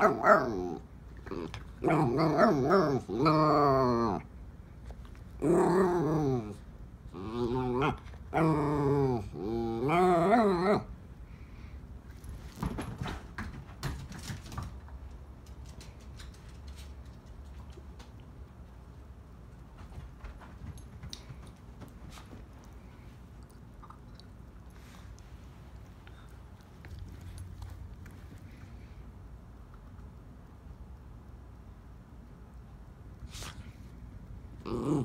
Oh. Mm-hmm.